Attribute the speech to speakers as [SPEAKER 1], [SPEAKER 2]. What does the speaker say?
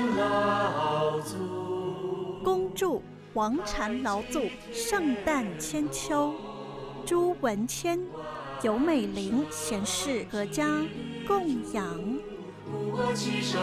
[SPEAKER 1] 禅老祖，
[SPEAKER 2] 恭祝王禅老祖圣诞千秋。朱文谦、尤美玲贤士阖家供养。
[SPEAKER 1] 不过起手